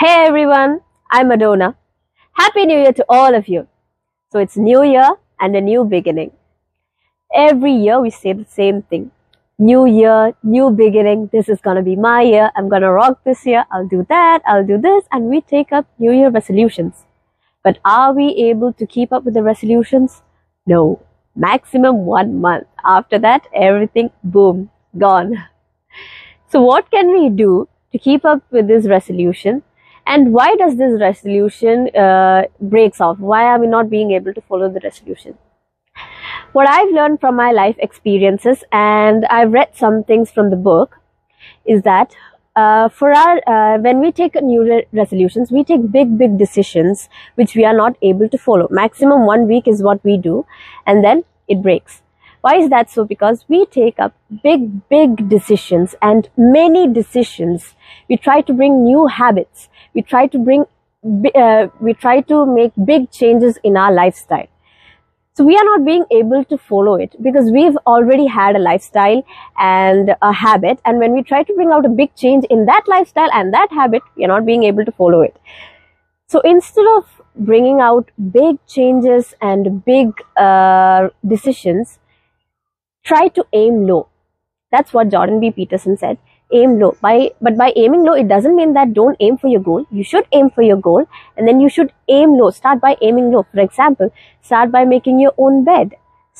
Hey everyone, I'm Adona. Happy New Year to all of you. So it's New Year and a new beginning. Every year we say the same thing. New year, new beginning. This is gonna be my year. I'm gonna rock this year. I'll do that. I'll do this. And we take up New Year resolutions. But are we able to keep up with the resolutions? No. Maximum one month. After that, everything, boom, gone. So what can we do to keep up with this resolution? And why does this resolution uh, breaks off? Why are we not being able to follow the resolution? What I've learned from my life experiences, and I've read some things from the book, is that uh, for our uh, when we take new re- resolutions, we take big big decisions which we are not able to follow. Maximum one week is what we do, and then it breaks. Why is that so? Because we take up big, big decisions and many decisions. We try to bring new habits. We try to bring, uh, we try to make big changes in our lifestyle. So we are not being able to follow it because we've already had a lifestyle and a habit. And when we try to bring out a big change in that lifestyle and that habit, we are not being able to follow it. So instead of bringing out big changes and big uh, decisions, try to aim low. That's what Jordan B. Peterson said. Aim low. By but by aiming low, it doesn't mean that don't aim for your goal. You should aim for your goal, and then you should aim low. Start by aiming low. For example, start by making your own bed.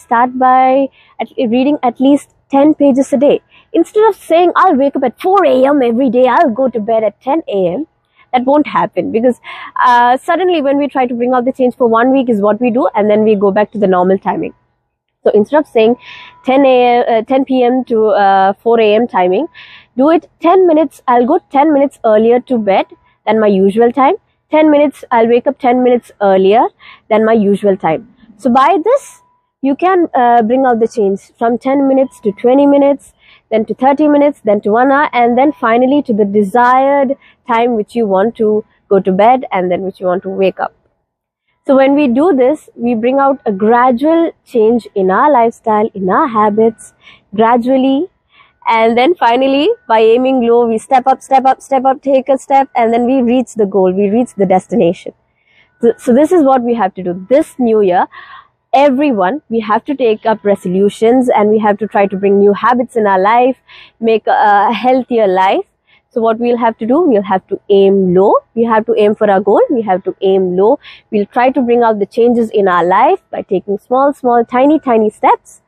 Start by at, reading at least 10 pages a day. Instead of saying, I'll wake up at 4 a.m. every day, I'll go to bed at 10 a.m., that won't happen because uh, suddenly when we try to bring out the change for one week is what we do and then we go back to the normal timing. So instead of saying 10 a.m., uh, 10 p.m. to uh, 4 a.m. timing, do it 10 minutes. I'll go 10 minutes earlier to bed than my usual time. 10 minutes, I'll wake up 10 minutes earlier than my usual time. So by this, you can uh, bring out the change from 10 minutes to 20 minutes, then to 30 minutes, then to one hour, and then finally to the desired time which you want to go to bed and then which you want to wake up. So when we do this, we bring out a gradual change in our lifestyle, in our habits, gradually. And then finally, by aiming low, we step up, step up, step up, take a step, and then we reach the goal, we reach the destination. So, so this is what we have to do this new year. Everyone, we have to take up resolutions and we have to try to bring new habits in our life, make a, a healthier life. So what we'll have to do, we'll have to aim low. We have to aim for our goal. We have to aim low. We'll try to bring out the changes in our life by taking small, small, tiny, tiny steps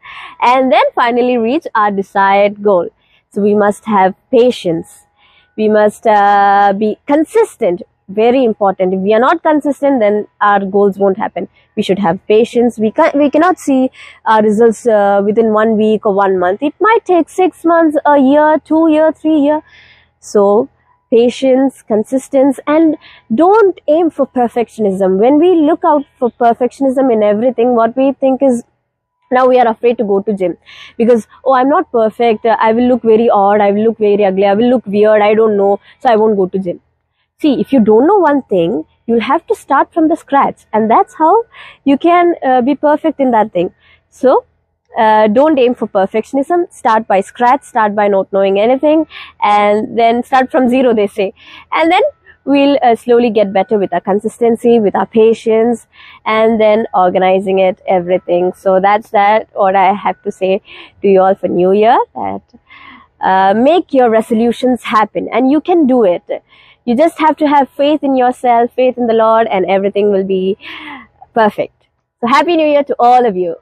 and then finally reach our desired goal. So we must have patience. We must uh, be consistent. Very important. If we are not consistent, then our goals won't happen. We should have patience. We can we cannot see our results uh, within one week or one month. It might take six months, a year, two year, three year. So patience, consistency, and don't aim for perfectionism. When we look out for perfectionism in everything, what we think is now we are afraid to go to gym. Because oh i'm not perfect. I will look very odd. I will look very ugly. I will look weird. I don't know. So i won't go to gym. See if you don't know one thing you'll have to start from the scratch. And that's how you can uh, be perfect in that thing. So uh, don't aim for perfectionism. Start by scratch, start by not knowing anything, and then start from zero, they say. And then we'll uh, slowly get better with our consistency, with our patience, and then organizing it, everything. So that's that, what I have to say to you all for New Year that uh, make your resolutions happen, and you can do it. You just have to have faith in yourself, faith in the Lord, and everything will be perfect. So, Happy New Year to all of you.